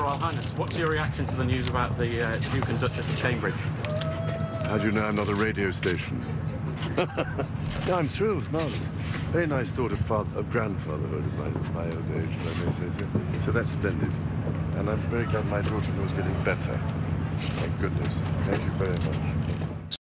Your Royal Highness, what's your reaction to the news about the uh, Duke and Duchess of Cambridge? How do you know I'm not a radio station? no, I'm thrilled, marvellous. Very nice thought of, father, of grandfatherhood at my, my old age, if I may say so. So that's splendid. And I'm very glad my daughter was getting better. Thank goodness. Thank you very much.